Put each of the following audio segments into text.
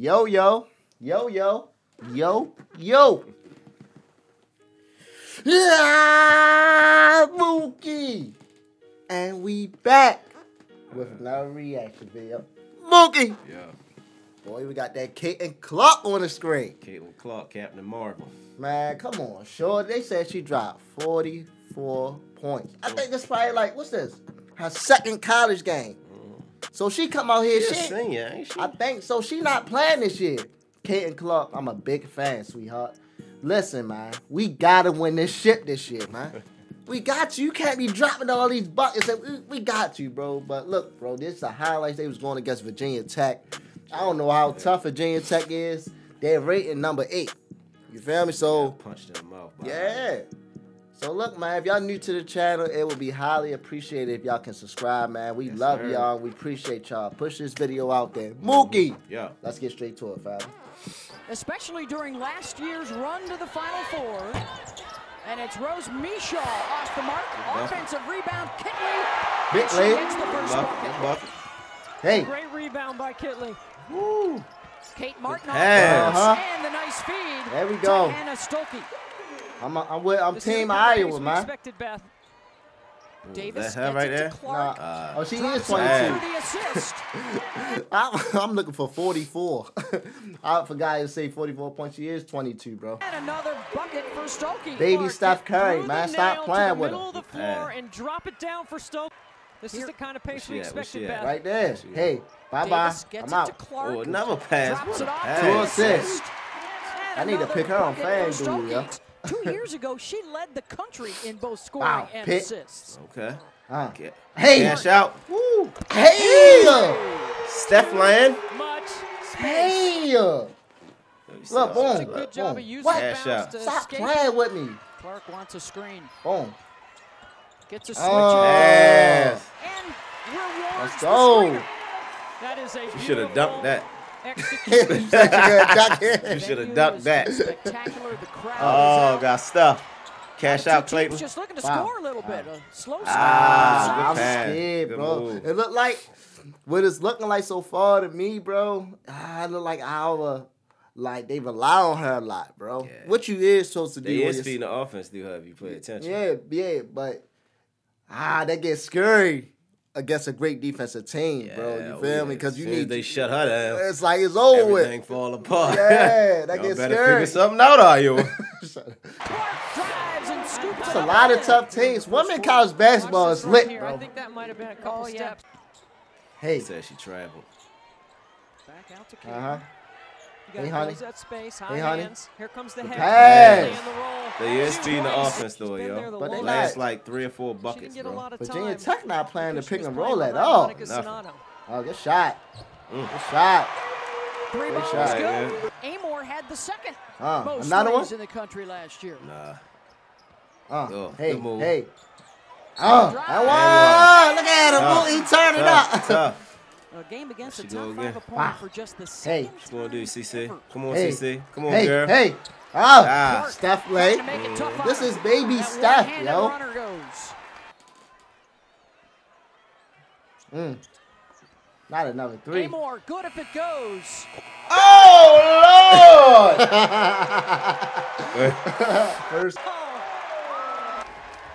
Yo, yo, yo, yo, yo, yo. Yeah, Mookie. And we back with another reaction video. Mookie. Yeah. Boy, we got that Caitlin Clark on the screen. Caitlin Clark, Captain Marvel. Man, come on, sure. They said she dropped 44 points. I think that's probably like, what's this? Her second college game. So she come out here, she, senior, ain't she? I think so. She not playing this year. Caitlin Clark, I'm a big fan, sweetheart. Listen, man, we gotta win this shit this year, man. We got you. You can't be dropping all these buckets. We, we got you, bro. But look, bro, this is the highlights. They was going against Virginia Tech. I don't know how tough Virginia Tech is. They're rating number eight. You feel me? So Punched in the mouth. by- yeah. So look, man, if y'all new to the channel, it would be highly appreciated if y'all can subscribe, man. We Yes, love sir. y'all. We appreciate y'all. Push this video out there. Mookie. Yeah. Let's get straight to it, fam. especially during last year's run to the Final Four. And it's Rose Micheaux off the mark. Offensive rebound, Kitley. Big and gets the first Bucket, bucket. bucket. Hey. Great rebound by Kitley. Woo. Kate Martin off pass. the Uh-huh. and the nice feed. There we to go. Hannah Stuelke. I'm I'm with I'm This team the kind of pace Iowa, we man. Expected Beth. Davis that her right there? Nah. Uh, oh, she is 22. for the assist. I'm, I'm looking for 44. I forgot to say 44 points. She is 22, bro. and another bucket for Stuelke. Baby Clark, Steph get Curry, through man. Stop playing the with middle of the floor Yeah. and drop it down for Stuelke. This is the kind of pace we expected. Beth. Right there. Hey, bye bye. I'm it to out. Oh, another pass. Drops What it a off. pass. Two assists. assist. I need to pick her on bucket for FanDuel, yeah. Stokey. Two years ago, she led the country in both scoring Wow, and pick. assists. Okay. Uh, Get, Hey. Cash out. Woo. Hey. Steph Land. Much Hey. Let me see Look, boom. that. good job Boom. of using What? Cash out. Stop escape. playing with me. Clark wants a screen. Boom. Gets a switch. Oh. Pass. And Let's go. That is a You should have beautiful dunked that. Execution. Such a good duck You should have dunked that. Spectacular. The crowd Oh, got stuff. Cash out, Clayton. Just looking to Wow. score a little bit. A slow. Ah, I'm scared, bro. move. It looked like what it's looking like so far to me, bro. Ah, it look like our like they rely on her a lot, bro. Yeah. What you is supposed to do? They is you- feeding the offense through her if you pay attention. Yeah, yeah, but ah, that gets scary against a great defensive team, bro. You feel yeah. me? Because you soon as need they shut her down. It's like it's over Everything fall apart. Yeah, that Y'all gets better scary. figure something out, Iowa. with. Clark drives and scoops It's a lot of in. tough teams. Women college basketball is lit, Here, I think that might have been a couple Oh, yeah. steps. Hey, Said she traveled. Back out to Kate. uh huh. You got Hey, to honey. that space. High Hey, honey. hands. Here comes the The head. pass. And the roll. They is She's feeding the offense, though, yo. But they whole not- Last like three or four buckets, get bro. Virginia time Tech not playing the pick was and roll at all. Nothing. Oh, good shot. Mm. Good shot. Three Good balls shot. good. Amoore had the second Uh, most another one. threes in the country last year. Nah. Uh, Oh, hey, move. hey. Oh, Drive. that one. Look at him. Tough. He turned it Tough, up. Tough. A game against a There top five opponent Wow. for just the Hey. second What you gonna do, CC? Come on, Hey. CC. Come on, Hey, girl. hey. Oh, Ah. Steph Trying Lay. to make it tough This is baby That Steph, one-handed yo. runner goes. Mm. Not another three. Amoore, good if it goes. Oh, Lord! First.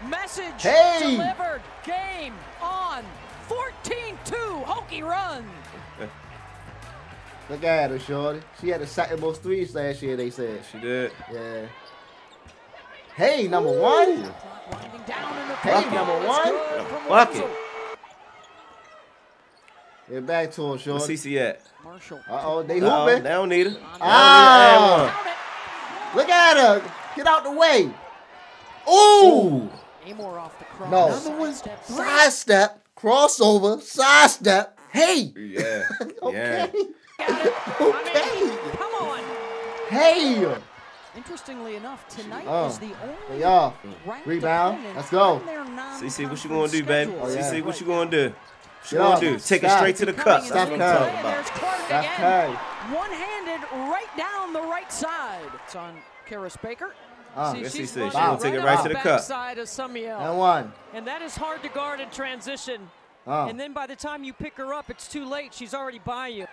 Message Hey. delivered. Game on. 14-2. Hokie run. Look at her, shorty. She had the second most threes last year, they said. she did. Yeah. Hey, number one. Clock winding down in the Hey, paint. number one. good from Bucket. Get back to him, Where shorty. CC at? Marshall. Uh-oh, they No, hooping. they don't need her. Ah. It. Look at her. Get out the way. Ooh. Amoore off the cross. No. Another one. Step three. Sidestep, crossover, sidestep. Hey. Yeah. Okay. Got it. Okay. Come on. Hey. Interestingly enough, tonight Oh. is the only They off. Rebound. Let's go. on their CC, what you gonna do, baby? schedule. Oh, yeah. CC, what you gonna do? What you Get gonna do? Take it straight to the cup. in Steph what I'm the Curry. talking play, about. There's Clark Steph again. Curry. One-handed right down the right side. It's on Carys Baker. Uh, See, Yes, he she's said running she gonna take it right the to the cup. backside of Summiel. and one. And that is hard to guard in transition. Uh, And then by the time you pick her up, it's too late. She's already by you.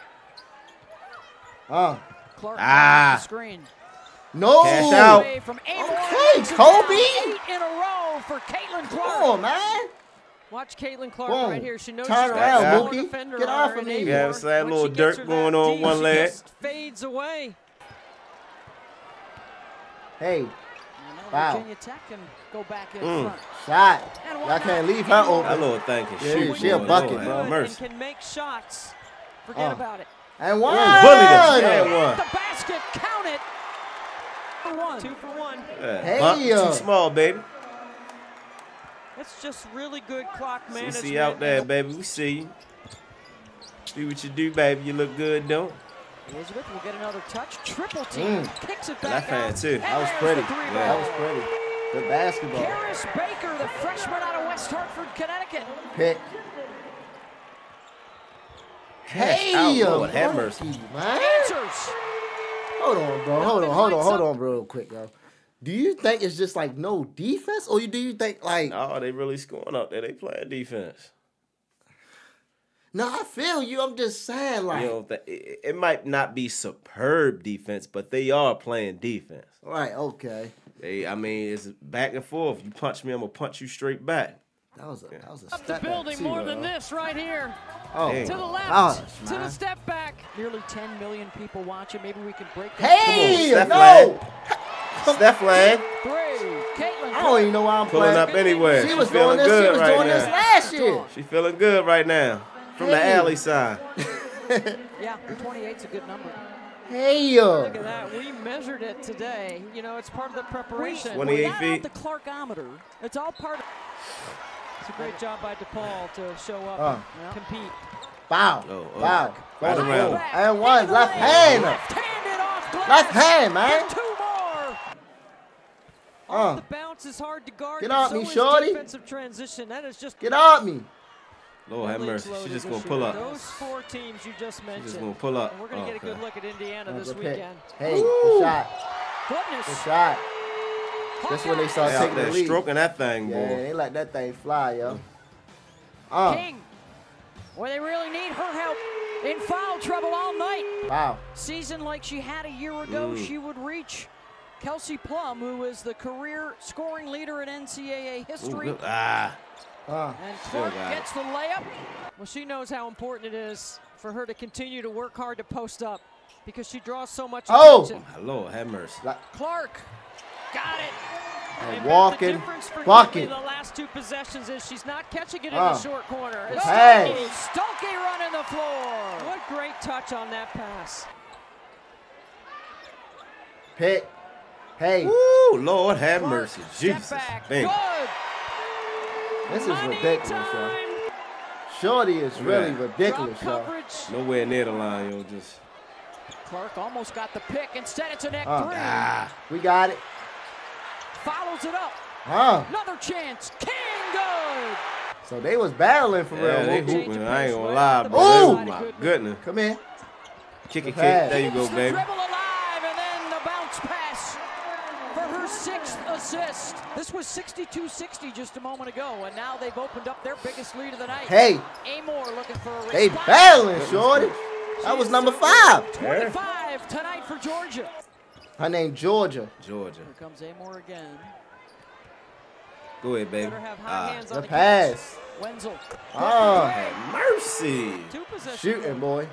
Uh, Clark Ah. the screen. no. Cash out. Away from Amoore. Okay, Knocks Kobe. Eight in a row for Caitlin Clark. Come on, man. Watch Caitlin Clark Boom. right here. She knows Turn she's around, got a Mookie. defender Get off of me. Yeah, it's that once little dirt going on deep, one leg. fades away. Hey, And now Wow. Virginia Tech can go back in Mm. front. shot. And why Y'all can't leave her That open. little thing can Yeah, shoot. she a boy. bucket, Lord bro. Mercy. And can make shots. Forget Uh. about it. And one. bully this. Yeah, one. The basket, count it. For one. Two for one. Yeah. Hey, Buck, you uh, too small, baby. That's just really good clock management. CC out there, baby. We see you. Do what you do, baby. You look good, don't? Elizabeth will get another touch. Triple team. Mm. Kicks it That back fan, out. too. That was pretty. Yeah. That was pretty. Good basketball. Carys Baker, the freshman out of West Hartford, Connecticut. Pick. Hey, yo, have mercy. man. Answers. Hold on, bro. Hold on, hold on, hold on, bro, real quick, yo. Do you think it's just like no defense, or do you think like No, they really scoring up there. They playing defense. No? I feel you. I'm just saying, like, You know, that- it, it might not be superb defense, but they are playing defense. right? Okay, They, I mean, it's back and forth. You punch me, I'm gonna punch you straight back. that was a that was a Up the step back, building too, more bro. than this right here. Oh, Dang. To the left. gosh, to the step back. Nearly 10 million people watching. Maybe we can break that. Hey, Steph no! Steph flag Three. Caitlin. I don't even know why I'm pulling playing. up anyway. She She was doing this. She was right doing this last year. She feeling good right now. From the alley side. Yeah, 28's a good number. Hey, yo. Look at that. We measured it today. You know, it's part of the preparation. We 28 got feet. the Clarkometer. It's all part of. It's a great job by DePaul to show up Uh. and Yeah. compete. Wow. Oh, oh. Wow. Right Boom, around. boom. And one left hand. Left-handed off glass. Left hand, man. For two more. Uh, The bounce is hard to guard. Get off so me, shorty. Defensive transition. That is just get off me. Lord have mercy. She loaded just gonna pull up. Those four teams you just She mentioned. just gonna pull up. And we're going to Oh, get a good okay. look at Indiana this weekend. Hey, good shot. Goodness. Good shot. That's when they start They taking the lead. stroking that thing, Yeah, boy. they let that thing fly, yo. Uh, King. Where they really need her help. In foul trouble all night. wow. Season like she had a year ago, Mm. she would reach Kelsey Plum, who is the career scoring leader in NCAA history. good. Ah, Uh, And Clark gets the layup. Well, she knows how important it is for her to continue to work hard to post up because she draws so much Oh! attention. Lord have mercy. Clark got it. and And Beth, walking, the bucket. The last two possessions is she's not catching it in Ah. the short corner. It's Hey. Stokey. Stokey running the floor. What great touch on that pass. Pick. Hey, Woo, Lord have Clark, mercy. step Jesus. back. Good. This is Money ridiculous, yo. time. Shorty is really Yeah. ridiculous, Drop yo. coverage. Nowhere near the line, yo. Just Clark almost got the pick. Instead, it's a net Ah. three. ah. We got it. Follows it up. Huh? Another chance. King good. So they was battling for Yeah, real. they Whoop, Change whoop. hooping. I ain't gonna lie, off bro. Oh my goodness. Come in. Kick it, kick. Pass. There you go, baby. dribble alive, and then the bounce pass for her sixth assist. This was 62-60 just a moment ago, and now they've opened up their biggest lead of the night. Hey, Amoore looking for a they response. battling, Shorty. That was number five. 25 tonight for Georgia. Her name Georgia. Georgia. Here comes Amoore again. Go ahead, baby. Better have high Ah. hands The the pass. Wenzel. Ah, Have mercy. catch. Two possessions. shooting boy.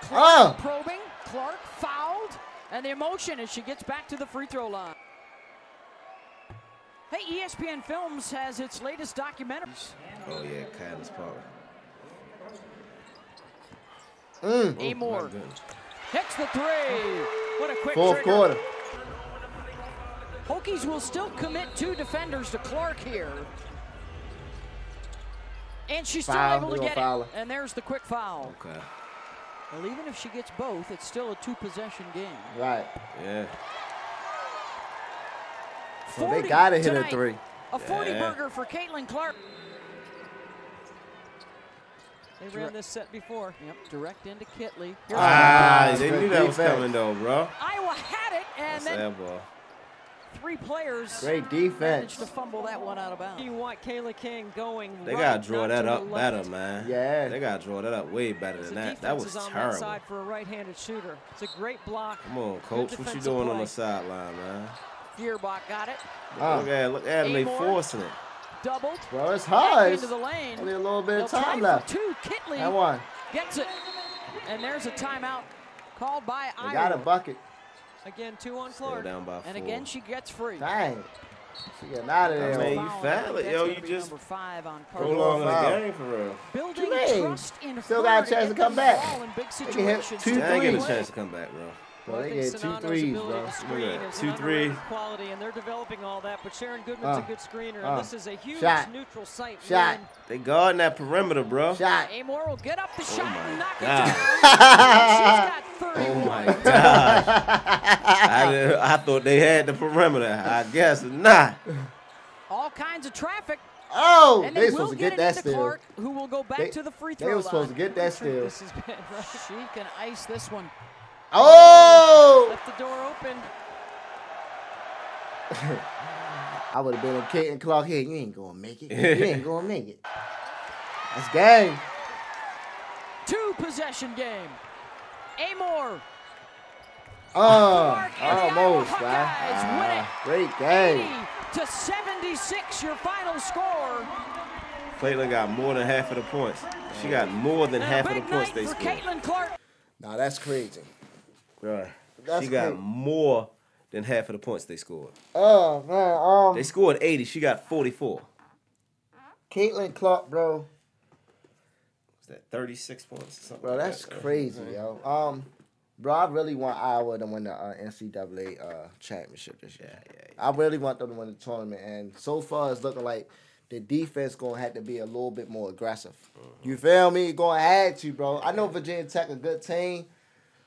Clark Ah. probing. Clark fouled. And the emotion as she gets back to the free throw line. Hey, ESPN Films has its latest documentary. Oh yeah, Kyle's Park. Mm. Amoore My hits the three. What a quick Fourth trigger. quarter. Hokies will still commit two defenders to Clark here. And she's still Foul. able to get foul it. And there's the quick foul. Okay. Well, even if she gets both, it's still a two-possession game. Right. Yeah. So they gotta hit a three. A 40 Yeah. burger for Caitlin Clark. They ran this set before. Yep, direct into Kitley. Here's Ah, they knew that was coming though, bro. Iowa had it, and That's then that ball. Three players Great defense. to fumble that one out of bounds. You want Cayla King going. They right, gotta draw that to up better, man. Yeah. They gotta draw that up way better than that. That was is on that terrible. side for a right-handed shooter. It's a great block. Come on, coach. What you defensive doing on the sideline, man? Feuerbach got it. Uh, Look at look at them. They forcing it. Doubled. bro, it's high. into the lane. Only a little bit They'll of time try left. Two. Kitley That one. gets it. And there's a timeout called by They got a bucket. Again, two on Still Clark. down by four. And again, she gets free. Dang. She getting out of I there. mean, you Foul, I foul think it, yo, you just number five on Prolong prolonging the game for real. Building What trust in Still got a chance to come back. ball in big They can hit two They ain't get a chance to come back, bro. Bro, I they get two Sonano's threes, bro. Look at that. is Two an threes. quality, and they're developing all that. But Sharon Goodman's Uh, a good screener, uh, and this is a huge shot. neutral site. Shot. win. They guarding that perimeter, bro. Shot. Amoore will get up the shot my and knock God. it down. Oh my god. I, I thought they had the perimeter. I guess not. All kinds of traffic. Oh, And they they, supposed to get, get that still. Clark, who will go back They- to the free throw They were supposed to get that still. This has been right. She can ice this one. Oh! Left the door open. I would have been a Caitlin Clark here. You ain't gonna make it. You ain't gonna make it. That's game. Two possession game. Amoore Clark and the Iowa almost, man. Hawkeyes. Ah, great game. to 76, your final score. Caitlin got more than half of the points. She got more than And half of the points night they scored. Caitlin Clark. Nah, that's crazy. That's She got crazy. more than half of the points they scored. Oh man, um, They scored 80. She got 44. Caitlin Clark, bro, Was that 36 points or something? bro, like that's that, bro? crazy, yo. Um, bro, I really want Iowa to win the uh, NCAA uh, championship this year. Yeah, yeah, yeah. I really want them to win the tournament, and so far it's looking like the defense gonna have to be a little bit more aggressive. Mm-hmm. You feel me? Gonna have to, bro. I know Virginia Tech a good team,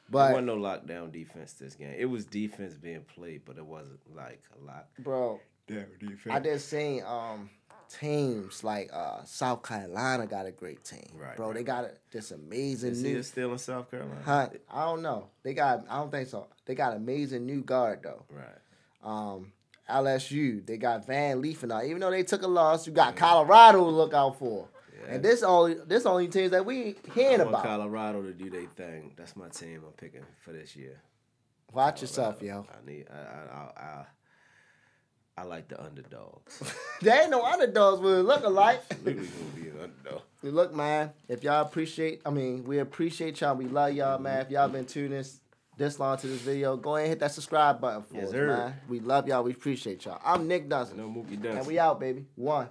There but wasn't no lockdown defense this game. It was defense being played, but it wasn't like a lot. bro, Damn defense. I just seen um teams like uh South Carolina got a great team, Right, bro. right, They got a, this amazing Is he new. still in South Carolina? Huh, I don't know. They got. I don't think so. They got amazing new guard though. Right. Um, LSU. They got Van Lith and all. Even though they took a loss, you got Colorado to look out for. And this only this only teams that we hearing about. Colorado to do their thing. That's my team I'm picking for this year. Watch yourself, yo. I need. I. I. I, I, I like the underdogs. There ain't no underdogs with look alike. Absolutely gonna be an underdog. Look, man, if y'all appreciate, I mean, we appreciate y'all. We love y'all, man. Mm-hmm. If y'all been tuning this this long to this video, go ahead and hit that subscribe button for Yes, us, sir. man. We love y'all. We appreciate y'all. I'm Nick Dunson, No Mookie and we out, baby. One.